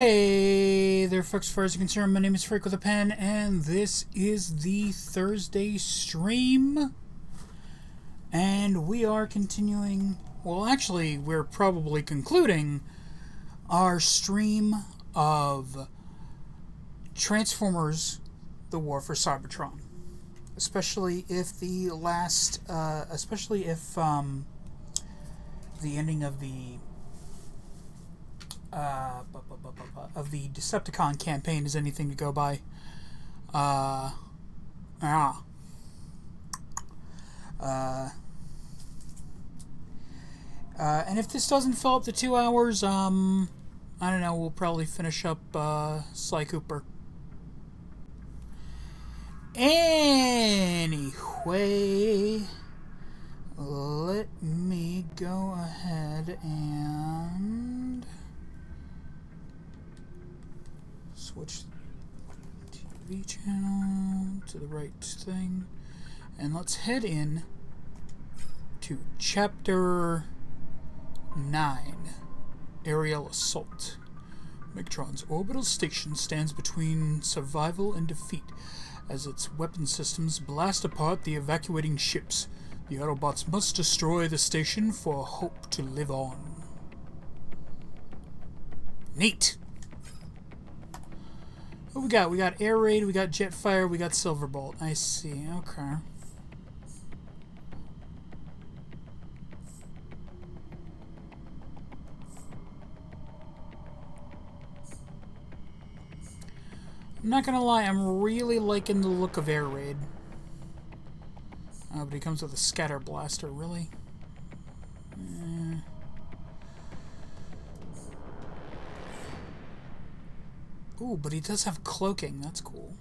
Hey there, folks. As far as you're concerned, my name is Freak with a Pen, and this is the Thursday stream. And we are continuing. Well, actually, we're probably concluding our stream of Transformers: The War for Cybertron. Especially if the last, uh, especially if um, the ending of the uh, of the Decepticon campaign is anything to go by. Uh, ah. Uh, uh, and if this doesn't fill up the two hours, um, I don't know, we'll probably finish up uh, Sly Cooper. Anyway, let me go ahead and switch TV channel to the right thing, and let's head in to chapter 9 Aerial Assault. Megatron's orbital station stands between survival and defeat as its weapon systems blast apart the evacuating ships. The Autobots must destroy the station for hope to live on. Neat! What we got? We got Air Raid, we got Jetfire, we got Silverbolt. I see, okay. I'm not gonna lie, I'm really liking the look of Air Raid. Oh, but he comes with a scatter blaster, really? Ooh, but he does have cloaking, that's cool.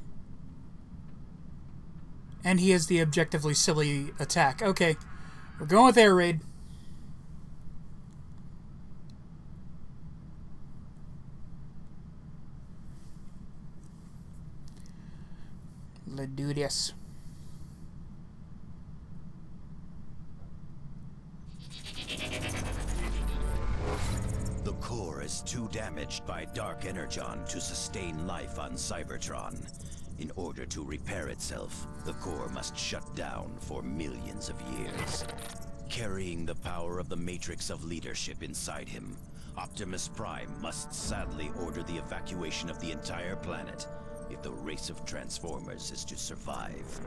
And he has the objectively silly attack. Okay, we're going with Air Raid. Let's do this. Is too damaged by Dark Energon to sustain life on Cybertron. In order to repair itself, the core must shut down for millions of years. Carrying the power of the Matrix of Leadership inside him, Optimus Prime must sadly order the evacuation of the entire planet if the race of Transformers is to survive.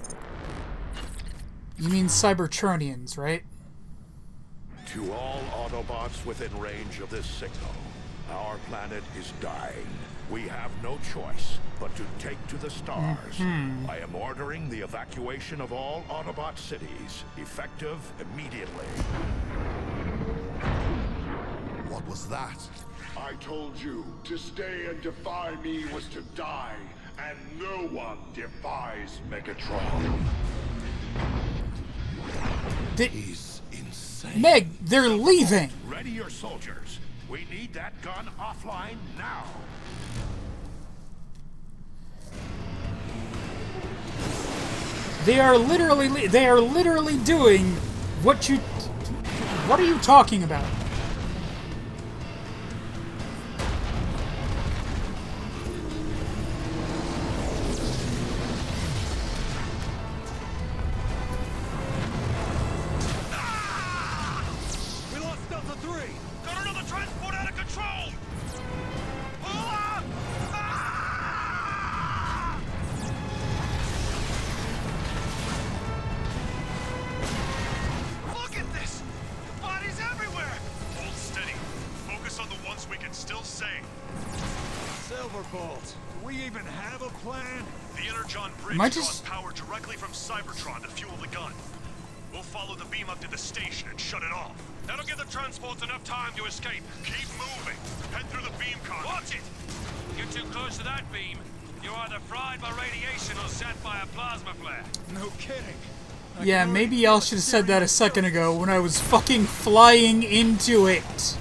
You mean Cybertronians, right? To all Autobots within range of this signal, our planet is dying. We have no choice but to take to the stars. Hmm. I am ordering the evacuation of all Autobot cities, effective immediately. What was that? I told you, to stay and defy me was to die, and no one defies Megatron. Did, He's insane. Meg, they're leaving! Ready your soldiers. We need that gun offline now. They are literally they are literally doing what you What are you talking about? The ones we can still save. Silverbolt, do we even have a plan? The Energon bridge Am I draws just- power directly from Cybertron to fuel the gun. We'll follow the beam up to the station and shut it off. That'll give the transports enough time to escape. Keep moving. Head through the beam con. Watch it! You're too close to that beam. You're either fried by radiation or set by a plasma flare. No kidding. Yeah, maybe y'all should have said that a second ago when I was fucking flying into it.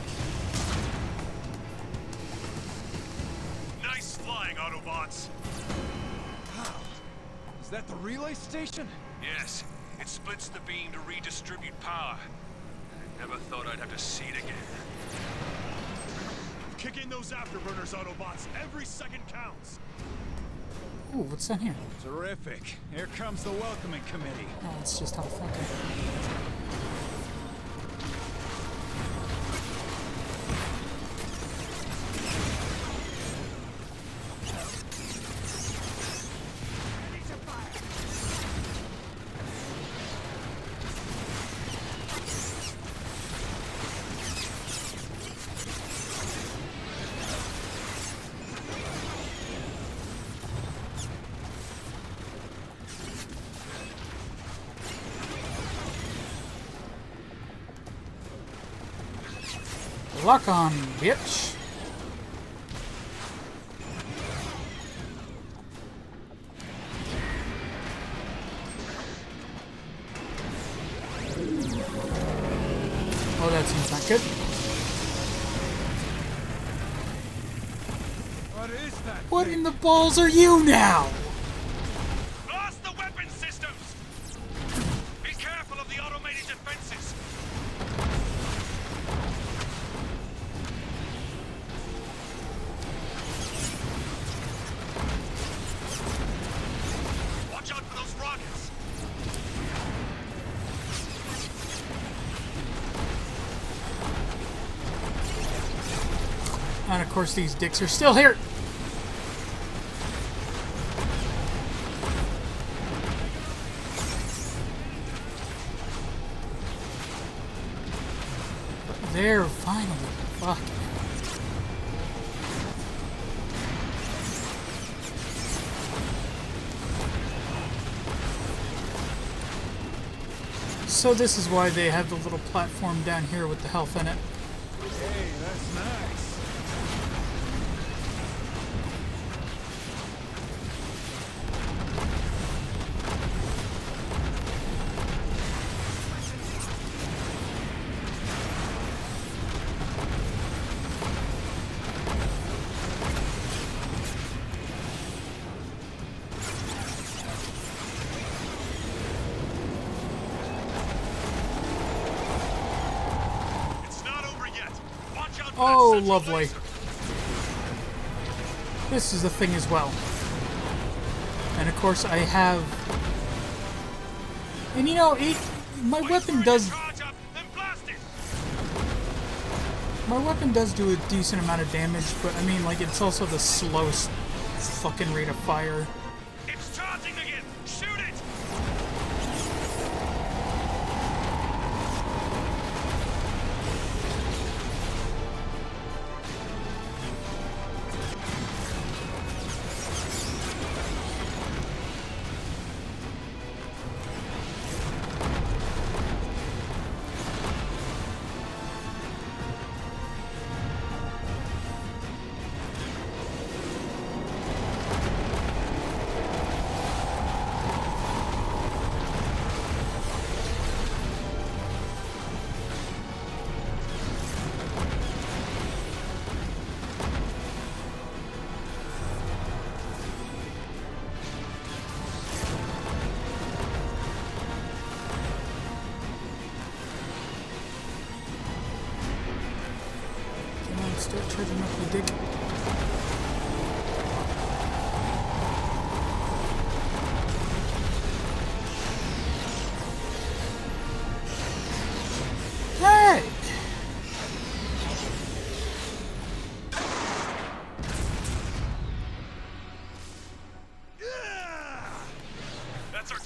Station? Yes, it splits the beam to redistribute power. I never thought I'd have to see it again. Kick in those afterburners, Autobots. Every second counts. Ooh, what's down here? Terrific. Here comes the welcoming committee. Oh, it's just how fucking. Lock on, bitch. Oh, that seems not good. What is that? What in the balls are you now? Watch out for those rockets! And of course, these dicks are still here. So this is why they have the little platform down here with the health in it. Hey, that's nice. Lovely. This is the thing as well. And of course, I have. And you know, it, my weapon does my weapon does do a decent amount of damage, but I mean, like, it's also the slowest fucking rate of fire.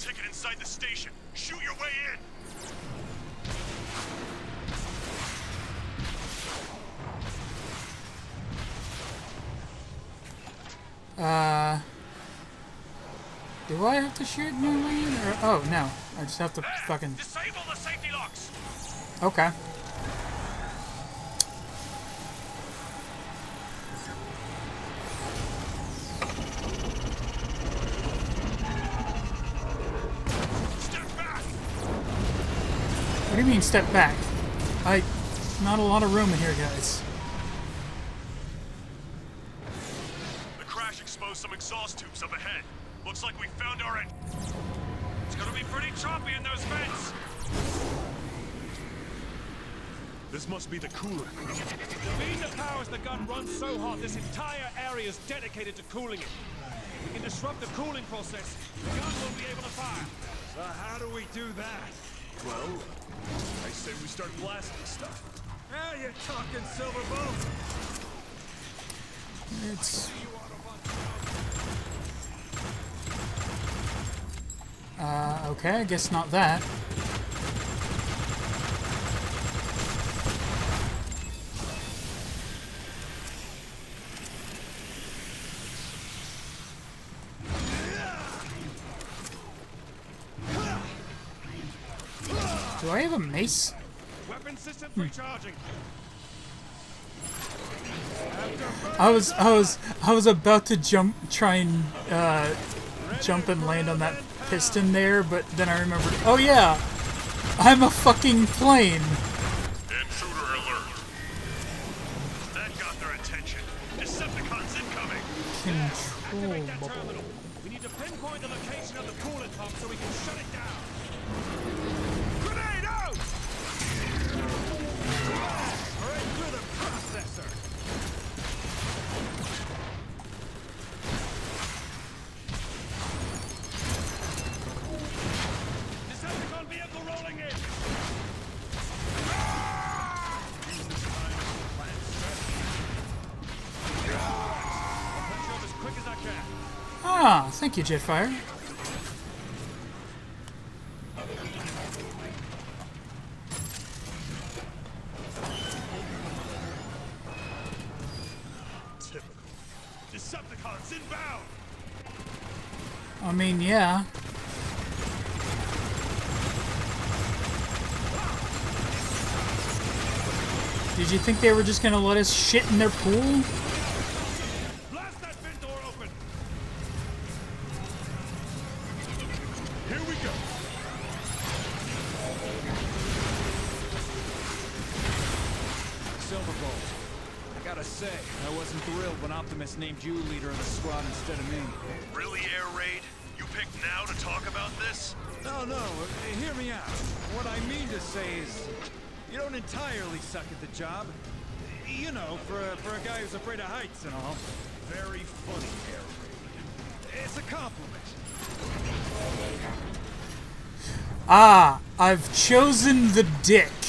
Ticket inside the station. Shoot your way in. Uh. Do I have to shoot my way in? Or, oh, no. I just have to fucking. Disable the safety locks! Okay. Do you mean, step back? I. Not a lot of room in here, guys. The crash exposed some exhaust tubes up ahead. Looks like we found our end. It's gonna be pretty choppy in those vents! This must be the cooler. The beam that powers the gun runs so hot, this entire area is dedicated to cooling it. We can disrupt the cooling process. The gun won't be able to fire. So how do we do that? Well, I say we start blasting stuff. Now you're talking silver bolt. It's. Uh, okay, I guess not that. Do I have a mace? Weapon systems recharging. I was I was I was about to jump try and uh, jump and land on that piston there, but then I remembered, oh yeah, I'm a fucking plane. Intruder alert. That got their attention. Decepticons incoming. Control thank you, Jetfire. Typical. Decepticons inbound. I mean, yeah. Did you think they were just gonna let us shit in their pool? And all. Very funny, Air Raid. It's a compliment. Ah, I've chosen the dick.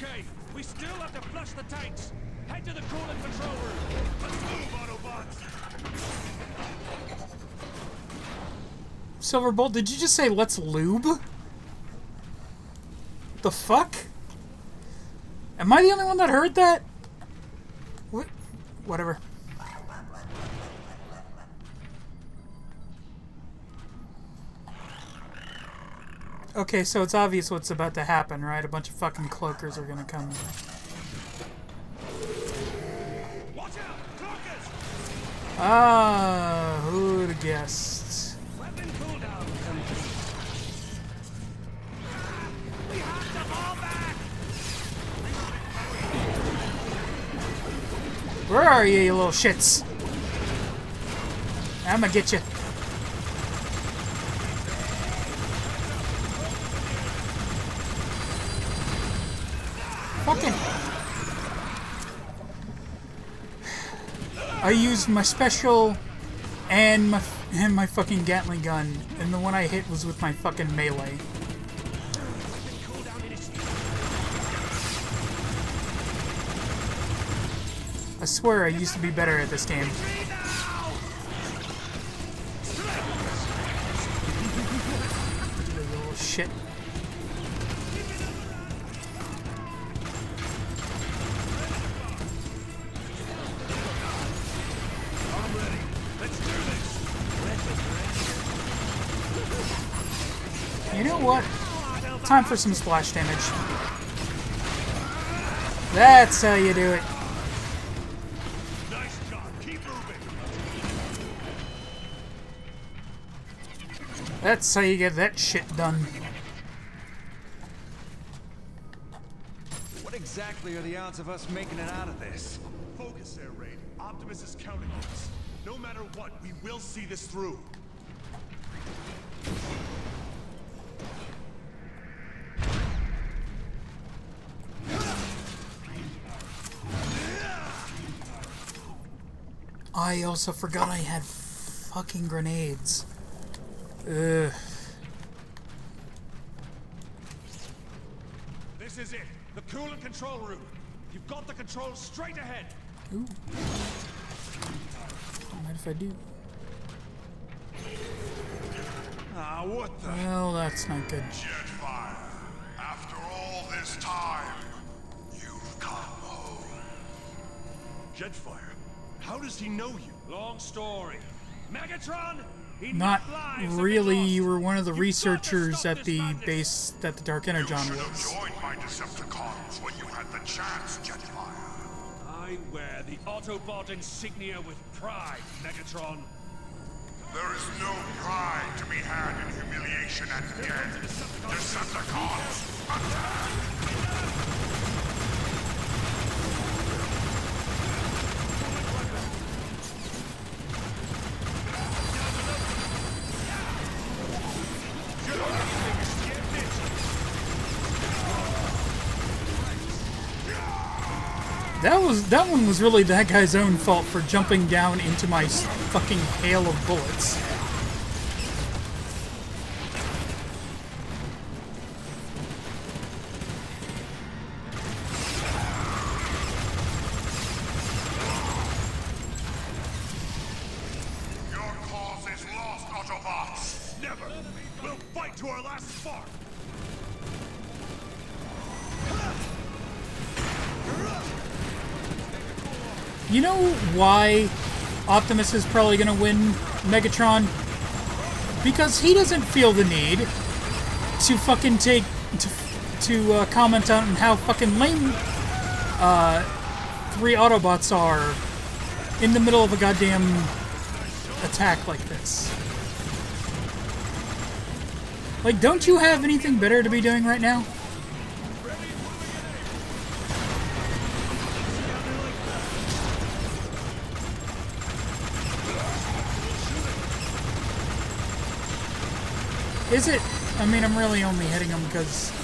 Okay, we still have to flush the tanks. Head to the coolant control room. Let's move, Autobots. Silverbolt, did you just say let's lube? The fuck? Am I the only one that heard that? What? Whatever. Okay, so it's obvious what's about to happen, right? A bunch of fucking cloakers are gonna come. Watch out! Cloakers! Ah, who'd have guessed? Where are you, you little shits? I'm gonna get you. Fucking. I used my special and my and my fucking Gatling gun, and the one I hit was with my fucking melee. I swear I used to be better at this game. Time for some splash damage. That's how you do it. Nice. That's how you get that shit done. What exactly are the odds of us making it out of this? Focus, Air Raid. Optimus is counting on us. No matter what, we will see this through. I also forgot I had fucking grenades. Ugh. This is it. The coolant control room. You've got the controls straight ahead. Ooh. Don't mind if I do. Ah, what the? Well, that's not good. Jetfire, after all this time, you've come home. Jetfire, how does he know you? Long story. Megatron? He Not knocked lives have really. You were one of the You've got to researchers at the madness. base that the Dark Energon Should have was. joined my Decepticons when you had the chance, Jetfire. I wear the Autobot insignia with pride, Megatron. There is no pride to be had in humiliation and death. Decepticons, attack! Was that one was really that guy's own fault for jumping down into my fucking hail of bullets. Why Optimus is probably gonna win Megatron? Because he doesn't feel the need to fucking take to to uh, comment on how fucking lame uh, three Autobots are in the middle of a goddamn attack like this. Like, don't you have anything better to be doing right now? Is it? I mean, I'm really only hitting them because.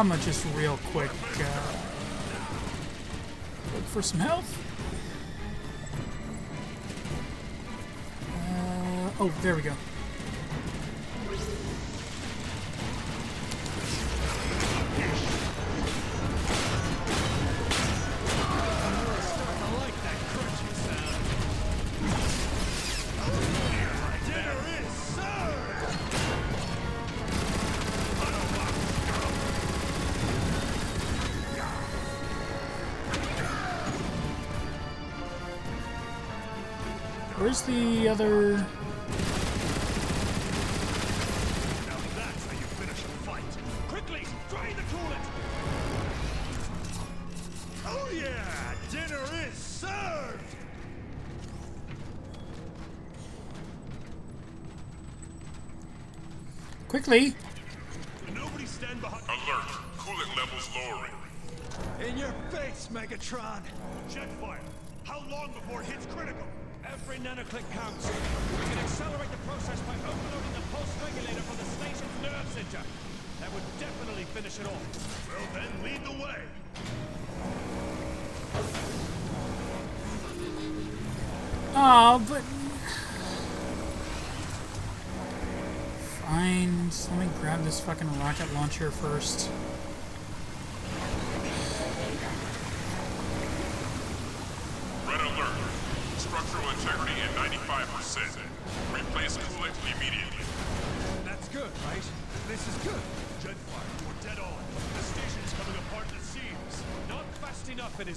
I'm gonna just real quick uh, look for some health. Uh, oh, there we go. Where's the other... Now that's how you finish a fight. Quickly, drain the coolant! Oh yeah! Dinner is served! Quickly! Nobody stand behind- Alert. Coolant levels lowering. In your face, Megatron! Jetfire! How long before it hits critical? Every nanoclick counts. We can accelerate the process by overloading the pulse regulator from the station's nerve center. That would definitely finish it off. Well then, lead the way. Oh, but... Fine, just let me grab this fucking rocket launcher first.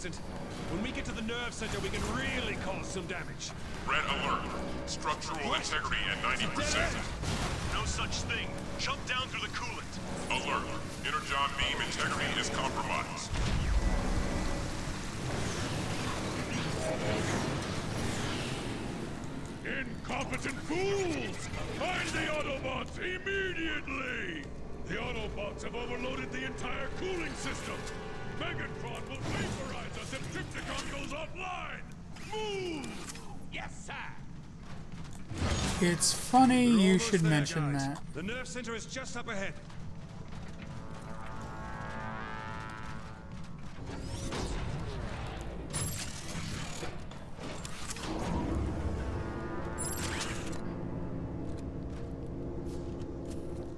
Isn't. When we get to the nerve center, we can really cause some damage. Red alert. Structural integrity at 90%. No such thing. Jump down through the coolant. Alert. Energon beam integrity is compromised. Incompetent fools! Find the Autobots immediately! The Autobots have overloaded the entire cooling system! Megatron will vaporize us goes offline! Move! Yes, sir! It's funny We're you should there, mention guys. that. The nerve center is just up ahead.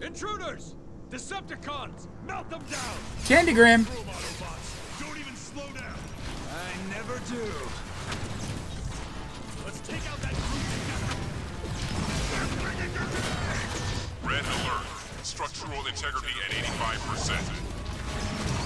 Intruders! Decepticons! Melt them down! Candygram! Never do. Let's take out that group together! Red alert. Structural integrity at 85%.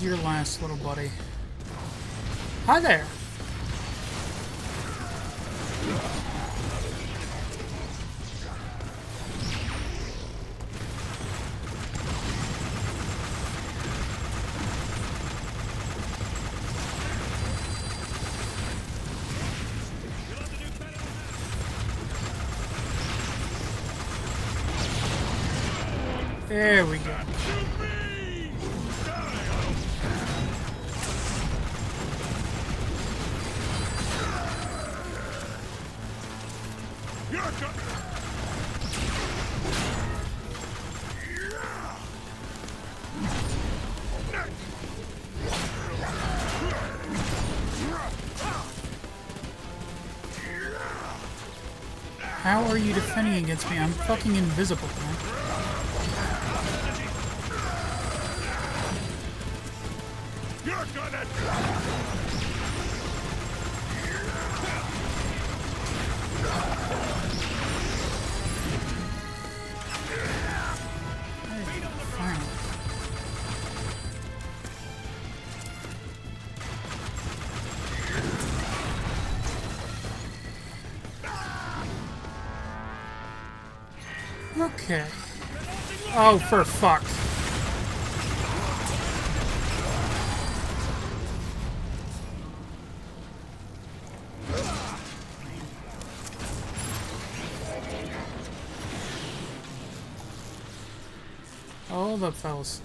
Where's your last little buddy? Hi. There How are you defending against me? I'm fucking invisible, Okay. Oh, for fuck. Hold up, fellas.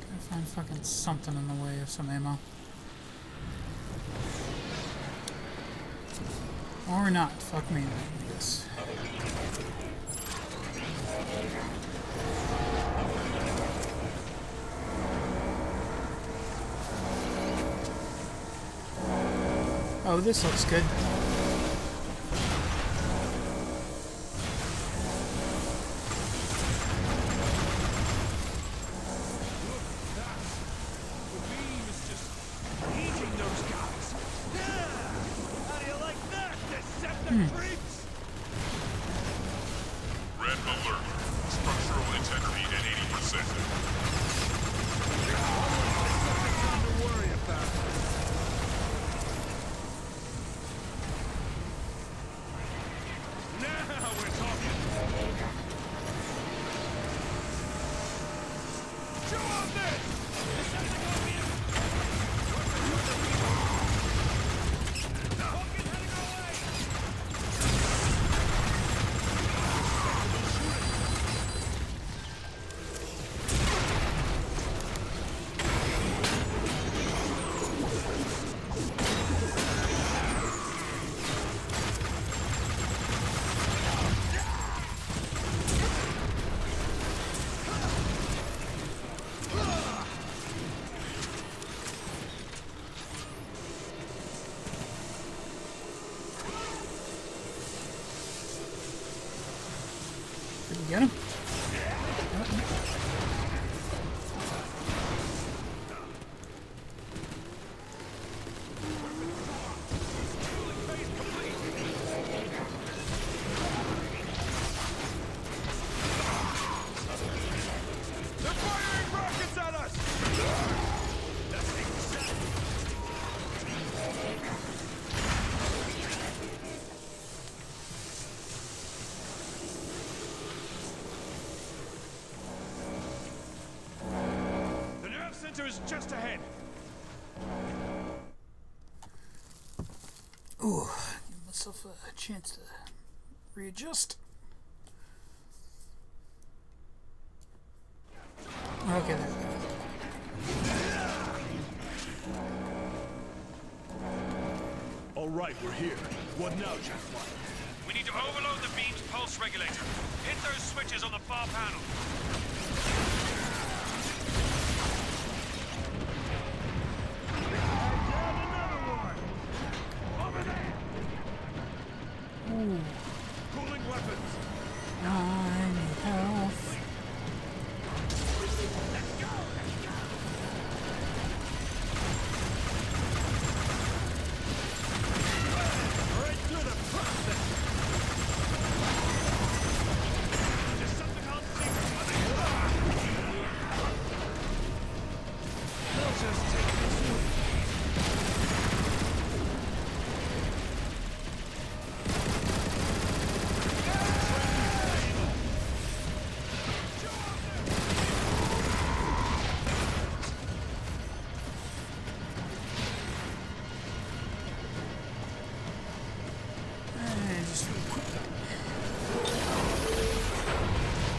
Gotta find fucking something in the way of some ammo. Or not. Fuck me, guess. Oh, this looks good. Get him? Just ahead. Ooh, give myself a chance to readjust.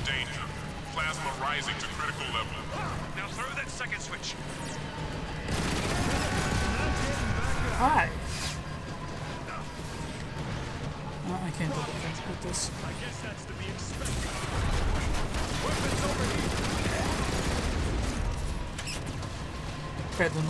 Danger. Plasma rising to critical level. Now throw that second switch. Hi. No, I can't do anything with this. I guess that's to be expected. Weapons over here. Better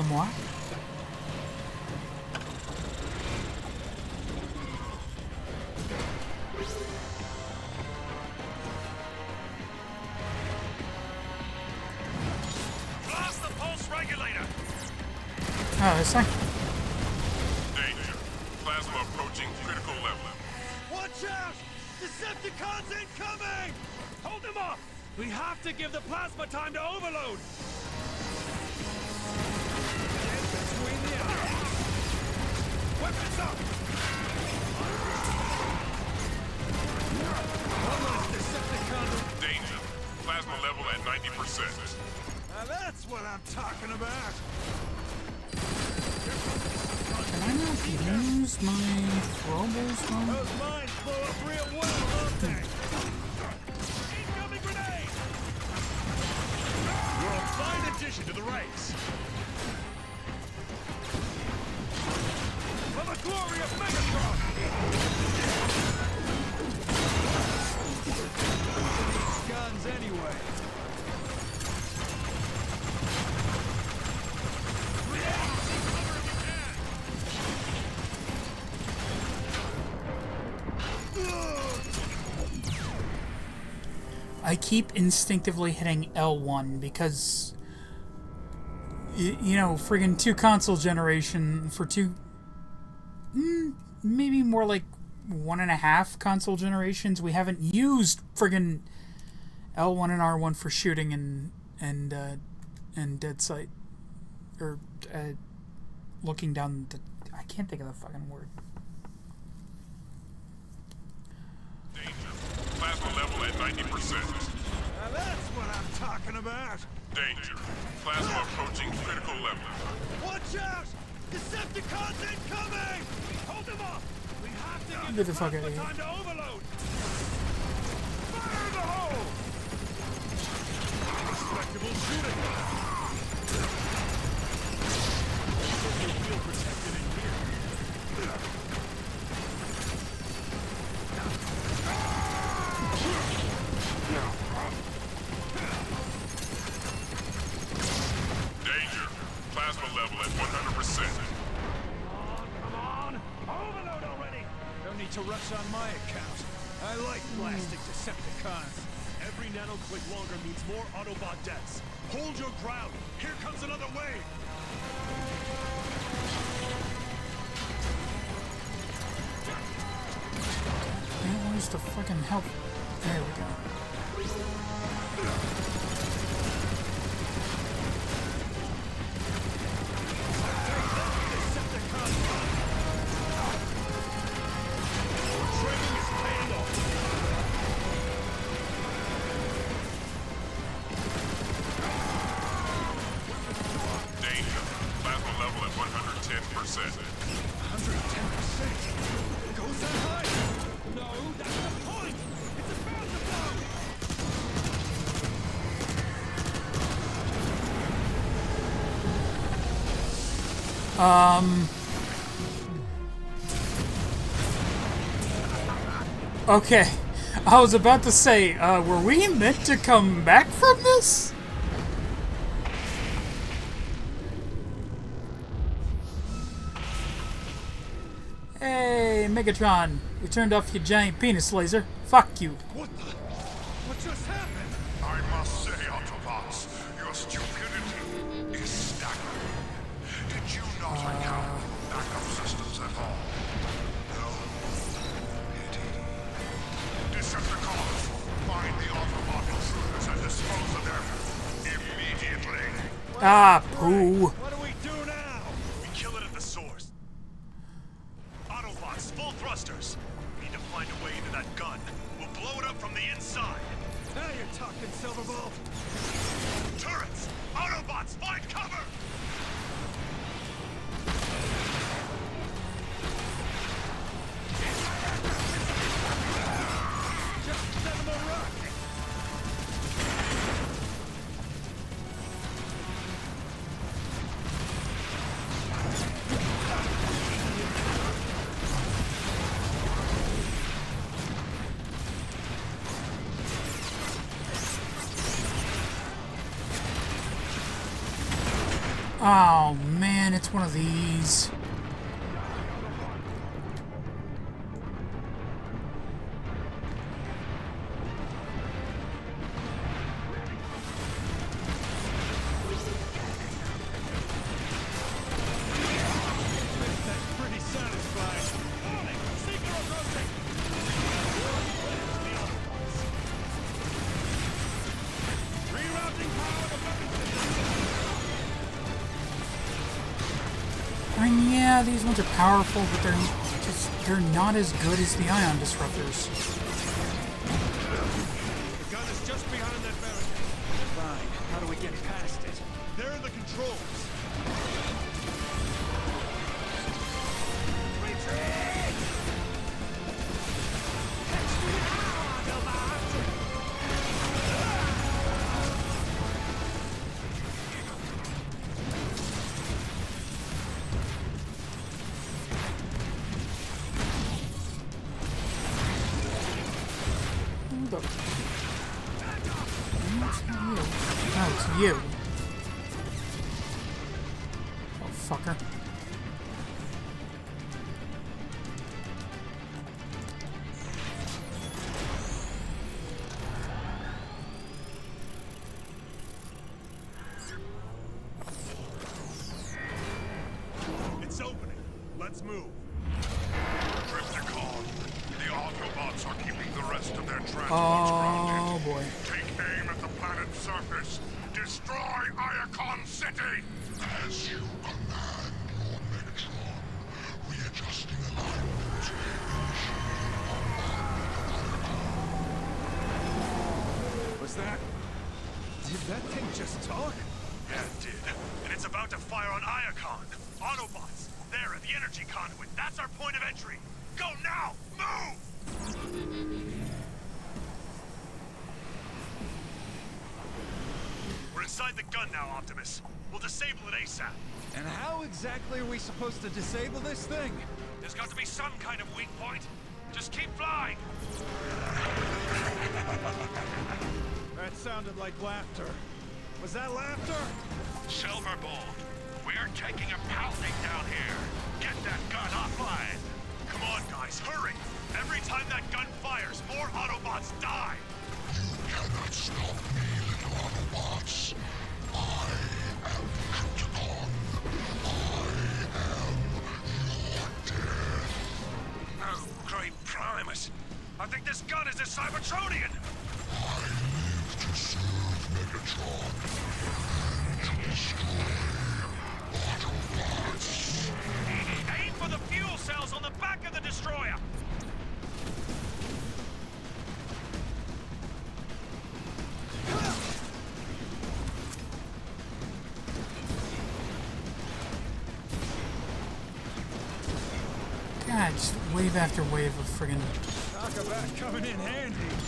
keep instinctively hitting L1 because, you know, friggin' two console generation for two, mm, maybe more like one and a half console generations. We haven't used friggin' L1 and R1 for shooting and and uh, and dead sight or uh, looking down the. I can't think of the fucking word. Danger. Plasma level at 90%. Now that's what I'm talking about. Danger. Plasma approaching critical level. Watch out! Decepticons incoming! Hold them off! We have to give Get the fuck plasma outta here. time to overload! Fire in the hole! Respectable shooting. You feel protected in here. To rush on my account. I like plastic Decepticons. Every nanoclick longer means more Autobot deaths. Hold your ground. Here comes another wave. Man, where's the fucking help? There we go. Okay, I was about to say, uh, were we meant to come back from this? Hey, Megatron, you turned off your giant penis laser. Fuck you. What the? What just happened? I must say, Ah, poo. Powerful, but they're just they're not as good as the ion disruptors. You. Exactly are we supposed to disable this thing? There's got to be some kind of weak point. Just keep flying. That sounded like laughter. Was that laughter? Silverbolt, we're taking a pounding down here. Get that gun offline. Come on, guys, hurry. Every time that gun fires, more Autobots die. You cannot stop Wave after wave of friggin' coming in handy.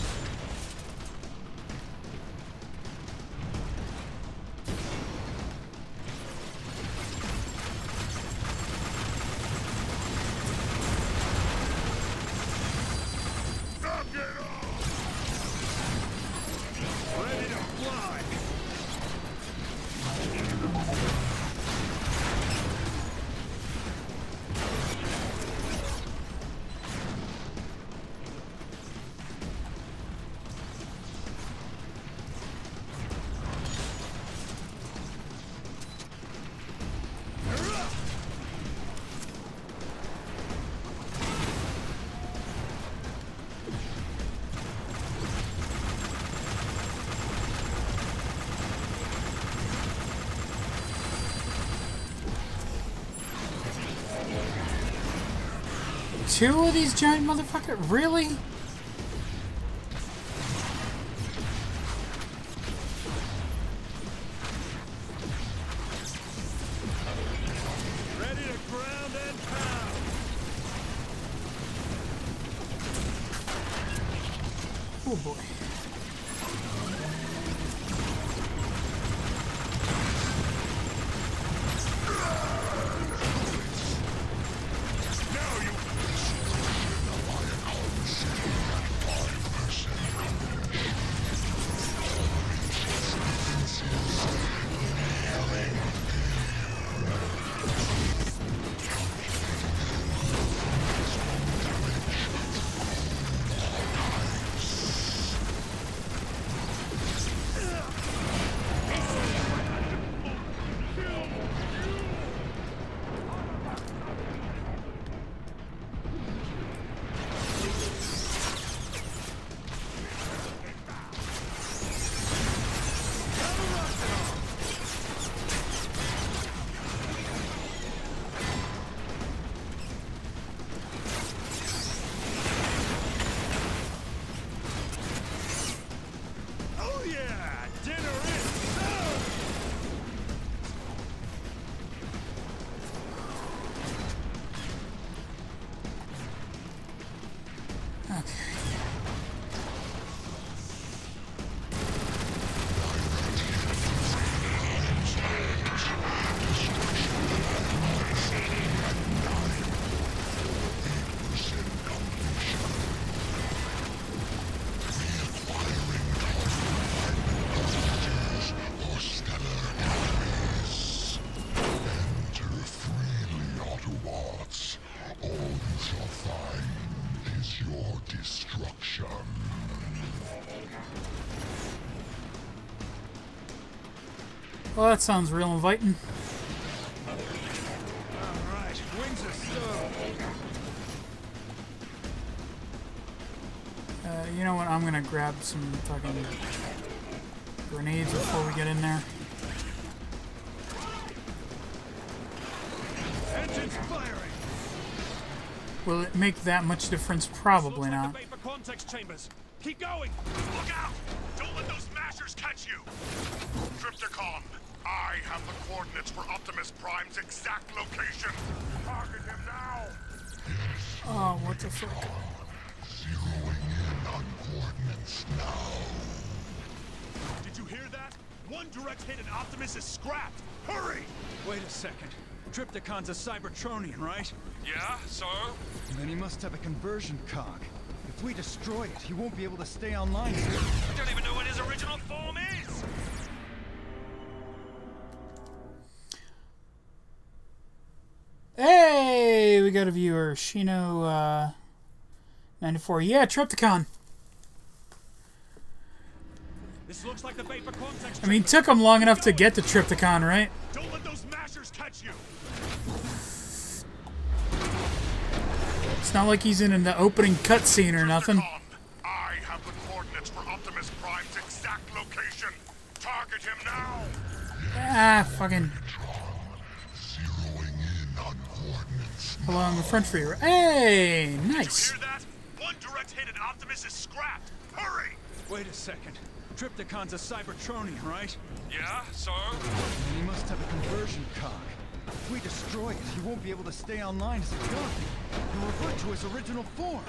Two of these giant motherfucker? Really? Well, that sounds real inviting. Alright, wings are stowed. Uh, you know what? I'm gonna grab some fucking grenades before we get in there. Engines firing! Will it make that much difference? Probably not. like the Vapor Quantex chambers. Keep going. Have the coordinates for Optimus Prime's exact location. Target him now! Oh, what the fuck? Zeroing in on coordinates now. Did you hear that? One direct hit and Optimus is scrapped! Hurry! Wait a second. Trypticon's a Cybertronian, right? Yeah, so? Then he must have a conversion cog. If we destroy it, he won't be able to stay online. I don't even know what his original form is! We got a viewer, Shino uh, 94. Yeah, Trypticon. This looks like the I mean, took him long enough to get to Trypticon, right? Don't let those mashers catch you! It's not like he's in in the opening cutscene or nothing. I have the coordinates for Optimus Prime's exact location. Target him now! Ah, fucking. Coordinates Hello, I'm the French for you. Hey, Did nice. you hear that? One direct hit and Optimus is scrapped. Hurry! Wait a second. Trypticon's a Cybertronian, right? Yeah, so? Then he must have a conversion cog. If we destroy it, he won't be able to stay online as a Dorothy. He'll revert to his original form.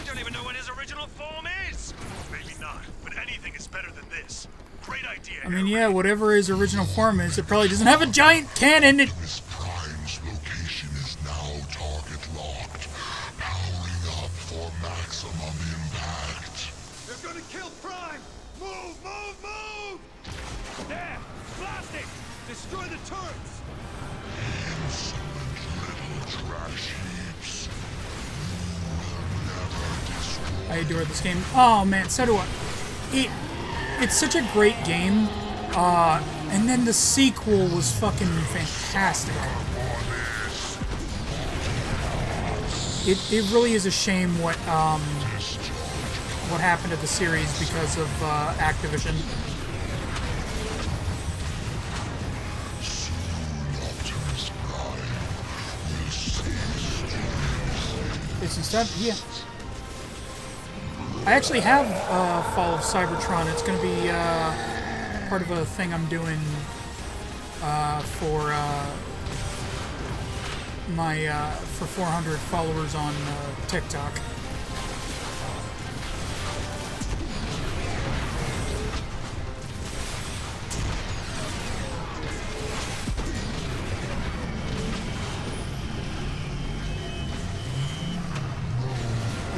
We don't even know what his original form is! Maybe not, but anything is better than this. Great idea, I mean, yeah, whatever his original form is, it probably doesn't have a giant cannon. It, I adore this game. Oh man, so do I. It, it's such a great game. Uh, and then the sequel was fucking fantastic. It, it really is a shame what um what happened to the series because of uh, Activision. It's instead, yeah. I actually have uh, Fall of Cybertron. It's going to be uh, part of a thing I'm doing uh, for uh, my uh, for 400 followers on uh, TikTok.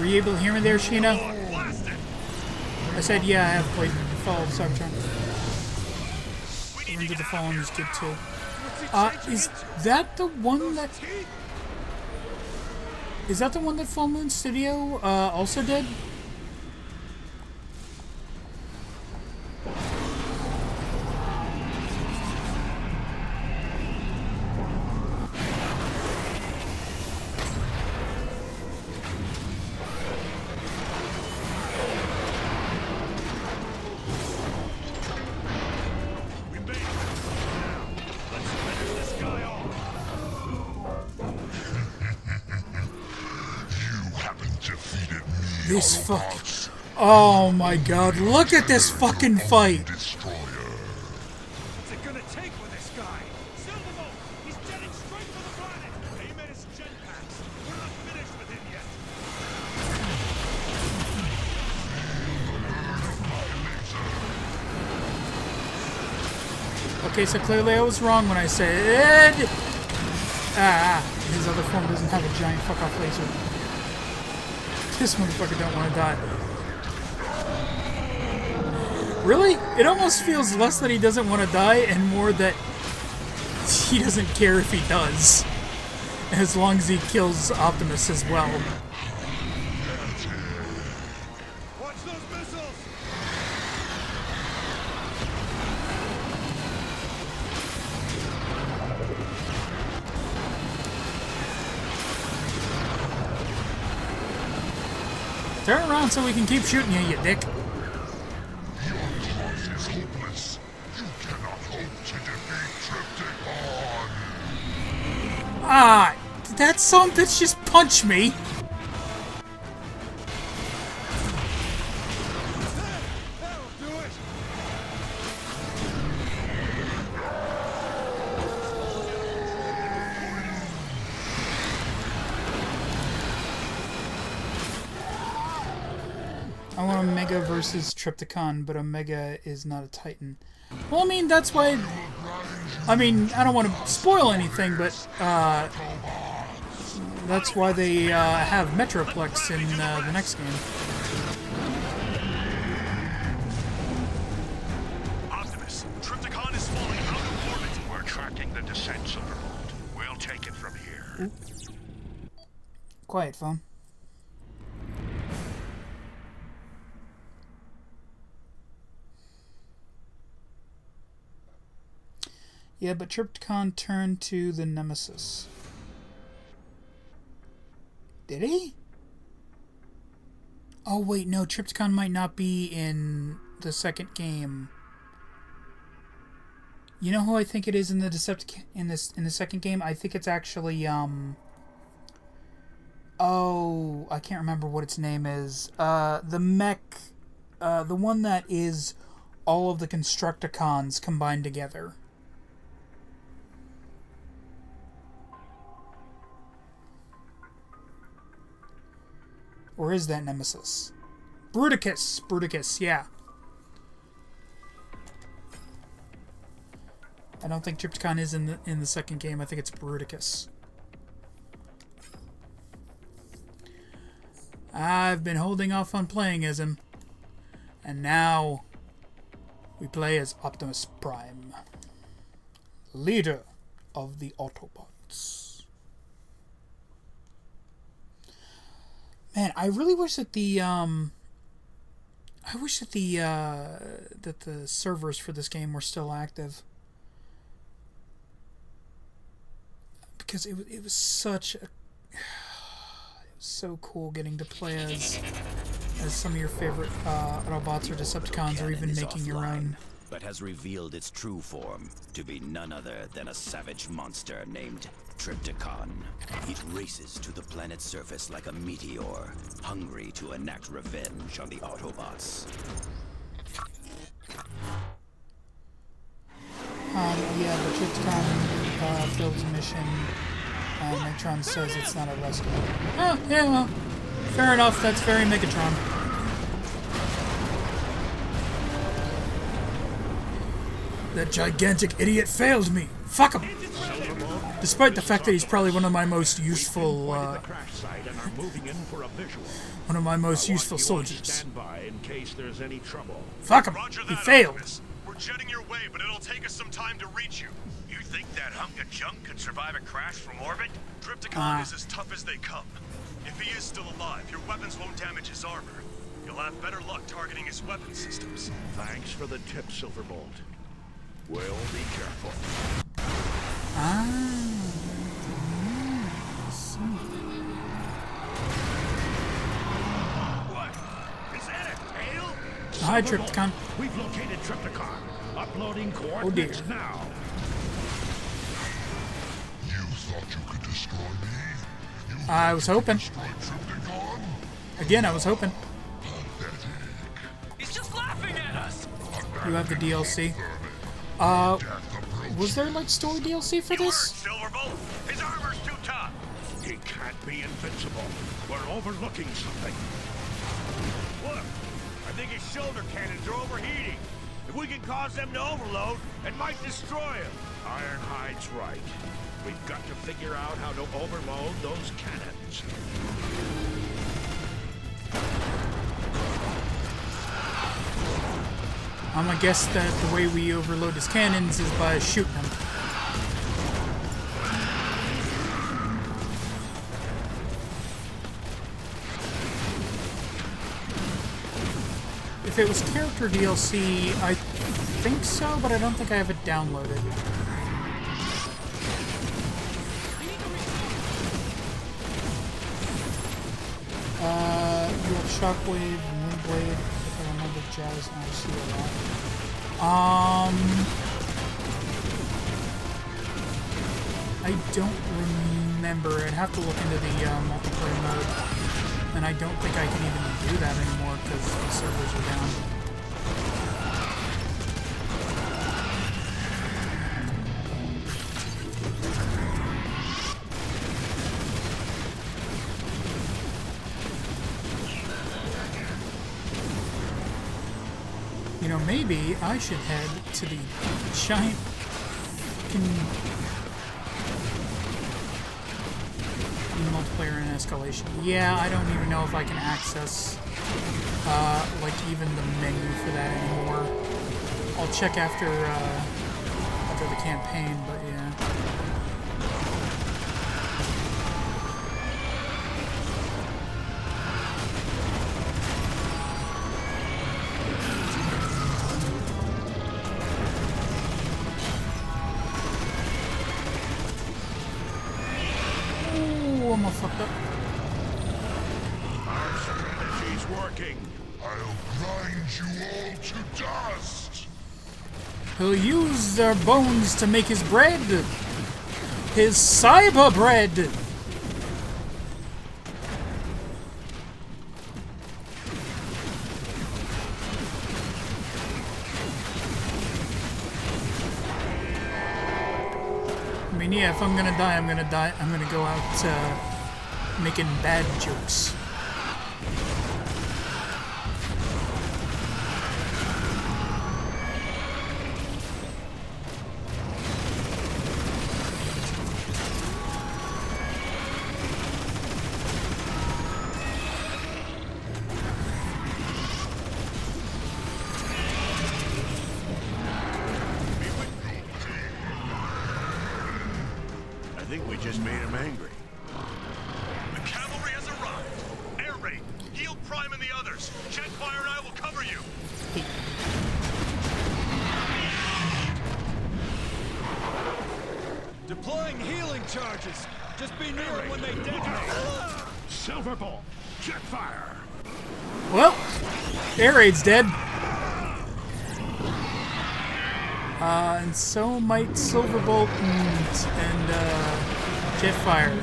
Were you able to hear me there, Sheena? I said, yeah, I have played Fall of Cybertron. Into the Fallen is good too. Uh, is that the one that is that the one that Full Moon Studio uh, also did? Oh my god, look at this fucking fight! Destroyer. What's it gonna take with this guy? He's jetting straight for the planet! Aim at his jetpacks! We're not finished with him yet! Okay, so clearly I was wrong when I said... Ah, his other form doesn't have a giant fuck-off laser. This motherfucker don't want to die. Really? It almost feels less that he doesn't want to die and more that he doesn't care if he does. As long as he kills Optimus as well. Watch those missiles! Turn around so we can keep shooting you, you dick. Some bitch just punch me? I want Omega versus Trypticon, but Omega is not a Titan. Well, I mean, that's why... I mean, I don't want to spoil anything, but, uh... That's why they, uh, have Metroplex in, uh, the next game. Optimus, Trypticon is falling out of orbit. We're tracking the descent, Silverbolt. We'll take it from here. Quiet, phone. Yeah, but Trypticon turned to the Nemesis. Did he? Oh wait, no, Trypticon might not be in the second game. You know who I think it is in the Decepticon in this in the second game? I think it's actually um Oh, I can't remember what its name is. Uh the mech uh the one that is all of the Constructicons combined together. Or is that Nemesis? Bruticus! Bruticus, yeah. I don't think Trypticon is in the in the second game. I think it's Bruticus. I've been holding off on playing as him. And now we play as Optimus Prime. Leader of the Autobots. Man, I really wish that the um I wish that the uh that the servers for this game were still active. Because it was it was such a it was so cool getting to play as as some of your favorite uh, Autobots or Decepticons or even making your own. But has revealed its true form to be none other than a savage monster named Trypticon. It races to the planet's surface like a meteor, hungry to enact revenge on the Autobots. Um, yeah, but Trypticon uh, fails mission, and Megatron says it's not a rescue. Oh, yeah, well, fair enough. That's very Megatron. That gigantic idiot failed me. Fuck him. Despite the fact that he's probably one of my most useful, uh, crash site and are moving in for a visual. one of my most useful You want to soldiers. In case there's any trouble. Fuck him. Roger He that, failed. Optimus. We're jetting your way, but it'll take us some time to reach you. You think that hunk of junk could survive a crash from orbit? Trypticon Ah. is as tough as they come. If he is still alive, your weapons won't damage his armor. You'll have better luck targeting his weapon systems. Thanks for the tip, Silverbolt. We'll be careful. Ah. What? Is that? Hi, Silverbolt, Trypticon. We've located Trypticon. Uploading Oh, dear. now. You thought you could destroy me? You I was hoping. destroyed Again, I was hoping. Pathetic. He's just laughing at us. You have the DLC. Uh, was there like story DLC for this? Silverbolt, his armor's too tough. He can't be invincible. We're overlooking something. Look, I think his shoulder cannons are overheating. If we can cause them to overload, it might destroy him. Ironhide's right. We've got to figure out how to overload those cannons. I'm gonna guess that the way we overload his cannons is by shooting them. If it was character DLC, I think so, but I don't think I have it downloaded. Uh, you have Shockwave Windblade. See a lot. Um, I don't remember. I'd have to look into the uh, multiplayer mode, and I don't think I can even do that anymore because the servers are down. Maybe I should head to the giant multiplayer and escalation. Yeah, I don't even know if I can access uh, like even the menu for that anymore. I'll check after uh, after the campaign, but yeah. Ooh, fucked up. Our strategy's working. I'll grind you all to dust. He'll use their bones to make his bread. His cyber bread. I mean, yeah, if I'm gonna die, I'm gonna die. I'm gonna go out uh, making bad jokes. Raid's dead. Uh, and so might Silverbolt and, and uh, Jetfire.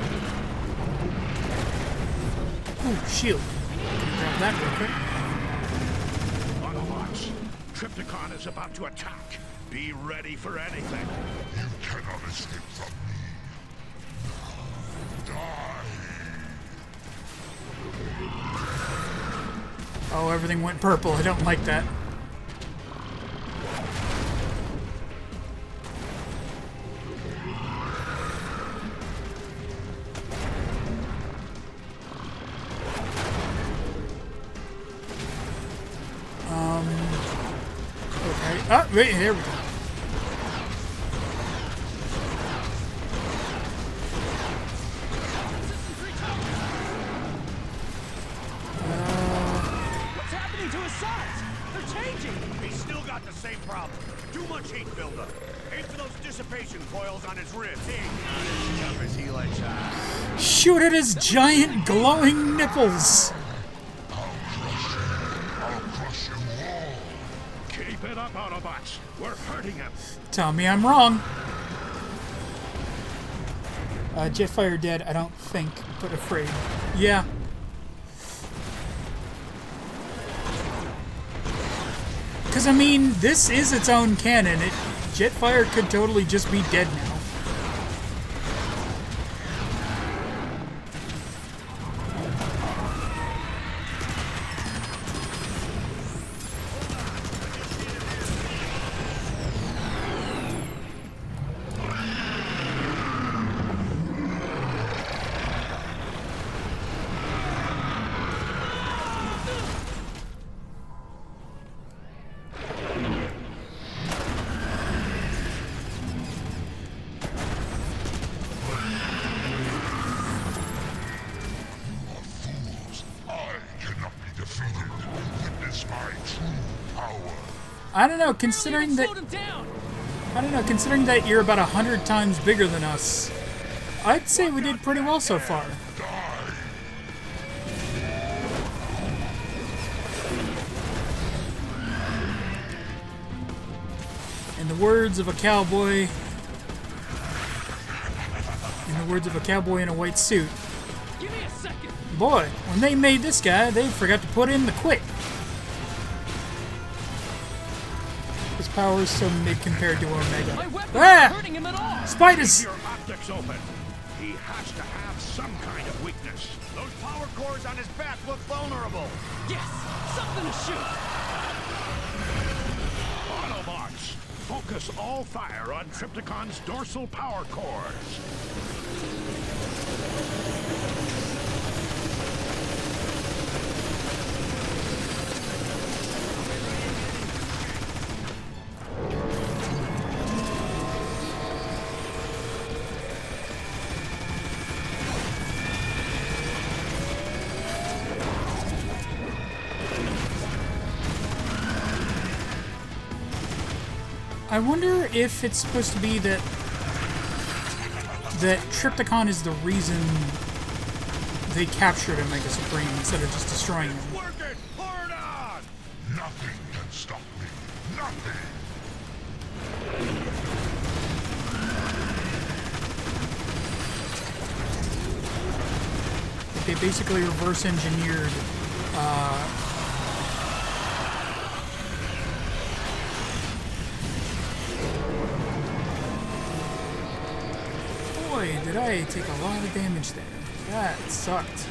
Ooh, shield. Grab that real quick. Autobots, Trypticon is about to attack. Be ready for anything. You cannot escape everything went purple. I don't like that. Um. Okay. Ah, wait. There we go. Giant glowing nipples. I'll crush you. I'll crush you all. Keep it up, Autobots. We're hurting him. Tell me I'm wrong. Uh, Jetfire dead, I don't think, but afraid. Yeah. Because, I mean, this is its own canon. It, Jetfire could totally just be dead now. Considering that... Slowed him down. I don't know, considering that you're about a hundred times bigger than us, I'd say we did pretty well so far. In the words of a cowboy, in the words of a cowboy in a white suit, Give me a second. boy, when they made this guy, they forgot to put in the quit. His power is so mid compared to Omega. Ah! not hurting him at all. Spiders! Your optics open. He has to have some kind of weakness. Those power cores on his back look vulnerable. Yes, something to shoot. Autobots, focus all fire on Trypticon's dorsal power cores. I wonder if it's supposed to be that that Trypticon is the reason they captured Omega Supreme instead of just destroying him. Nothing can stop me. Nothing. They basically reverse engineered uh, take a lot of damage there. That sucked.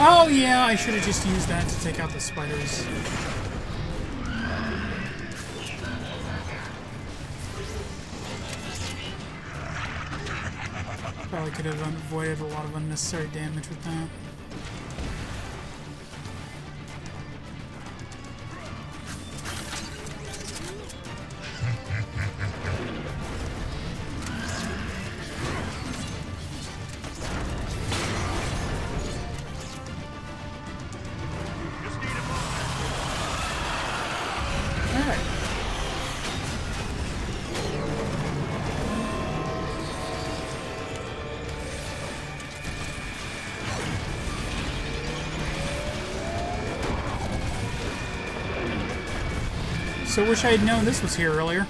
Oh yeah, I should have just used that to take out the spiders. Probably could have avoided a lot of unnecessary damage with that. So wish I had known this was here earlier.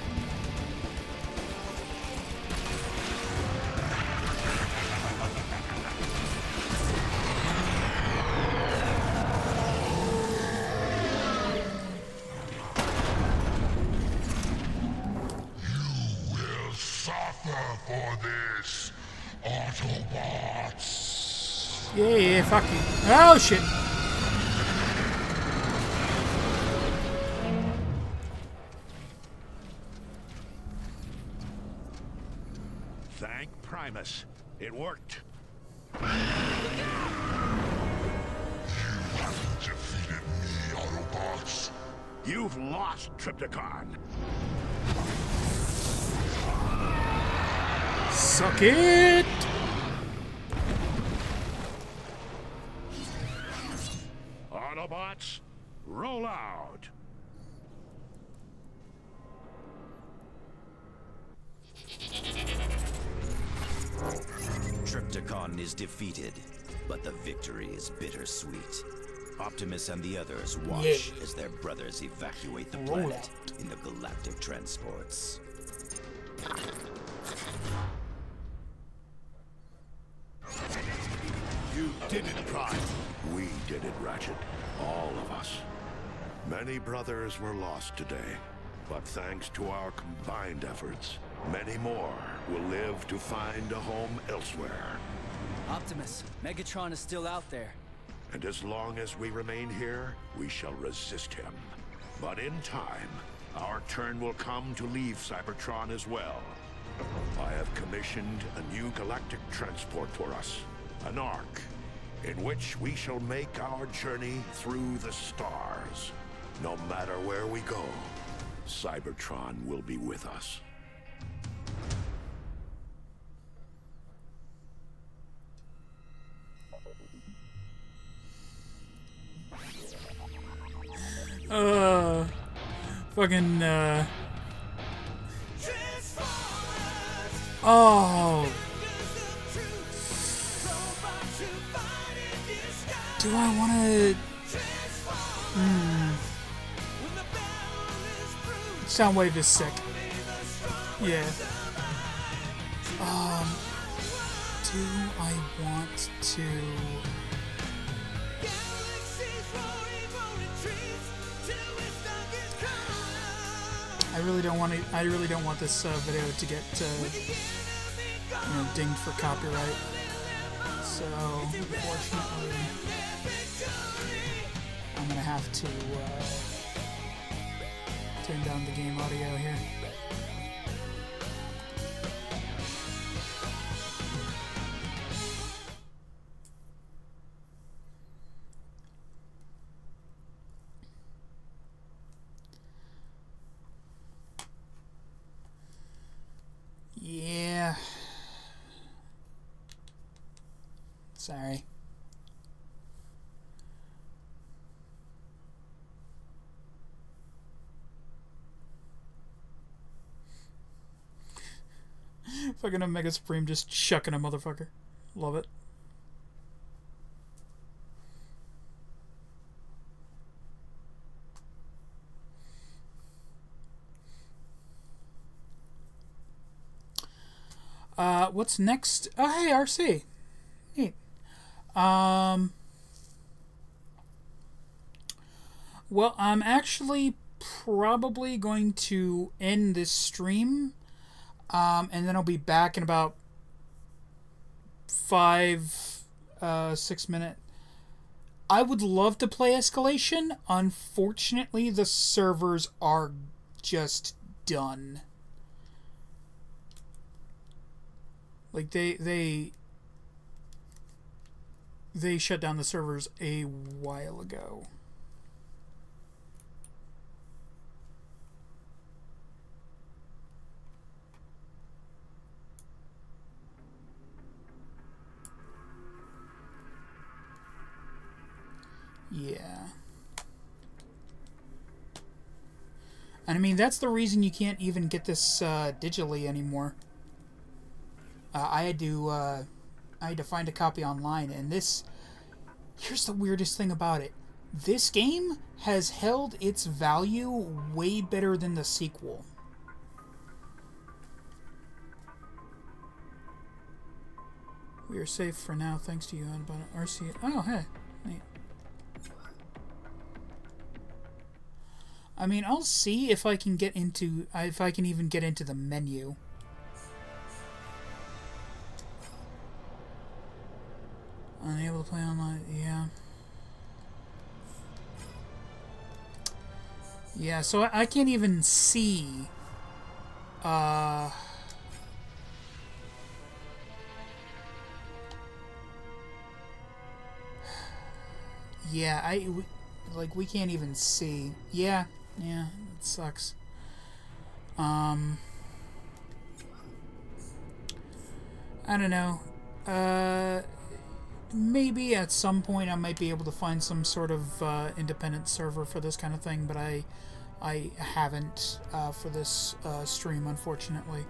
You will suffer Autobots, roll out. Trypticon is defeated, but the victory is bittersweet. Optimus and the others watch Yeah. as their brothers evacuate the Roll planet in the galactic transports. Did it, Ratchet. All of us. Many brothers were lost today, but thanks to our combined efforts, many more will live to find a home elsewhere. Optimus, Megatron is still out there. And as long as we remain here, we shall resist him. But in time, our turn will come to leave Cybertron as well. I have commissioned a new galactic transport for us, an Ark, in which we shall make our journey through the stars. No matter where we go, Cybertron will be with us. Uh, fucking, uh. Oh. Do I want to? Hmm. Soundwave is sick. Yeah. Um. Do I want to? I really don't want to. I really don't want this uh, video to get uh, you know dinged for copyright. So unfortunately, I'm gonna have to uh, turn down the game audio here. Sorry. Fucking Omega Supreme just chucking a motherfucker. Love it. Uh, what's next? Oh, hey, Arcee. Neat. Um, well, I'm actually probably going to end this stream, um, and then I'll be back in about five, uh, six minute. I would love to play Escalation. Unfortunately, the servers are just done. Like they they they shut down the servers a while ago. Yeah. And I mean, that's the reason you can't even get this uh, digitally anymore. Uh, I had to, uh, I had to find a copy online, and this. Here's the weirdest thing about it: this game has held its value way better than the sequel. We are safe for now, thanks to you, and Arcee. Oh, hey, neat. I mean, I'll see if I can get into, if I can even get into the menu. play online, yeah. Yeah, so I, can't even see... Uh... Yeah, I... We, like, we can't even see. Yeah, yeah, it sucks. Um... I don't know. Uh maybe at some point I might be able to find some sort of uh, independent server for this kind of thing, but I I haven't uh, for this uh, stream, unfortunately.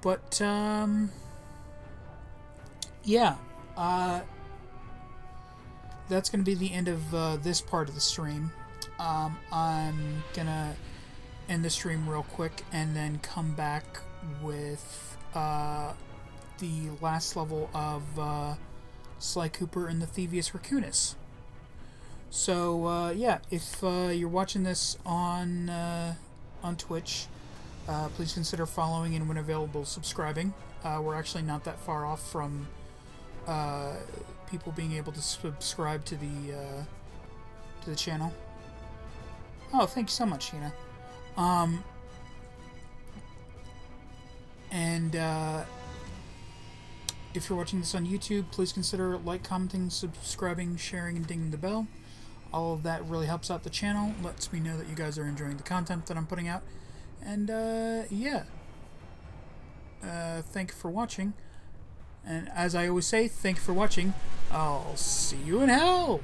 But um, yeah, uh, that's going to be the end of uh, this part of the stream. Um, I'm gonna end the stream real quick and then come back with uh, the last level of Sly Cooper and the Thievius Raccoonus. So uh, yeah, if uh, you're watching this on uh, on Twitch, uh, please consider following and when available, subscribing. Uh, we're actually not that far off from uh, people being able to subscribe to the to the channel. Oh, thank you so much, Sheena. Um, and uh, if you're watching this on YouTube, please consider like, commenting, subscribing, sharing, and dinging the bell. All of that really helps out the channel, lets me know that you guys are enjoying the content that I'm putting out. And uh, yeah, uh, thank you for watching. And as I always say, thank you for watching. I'll see you in hell!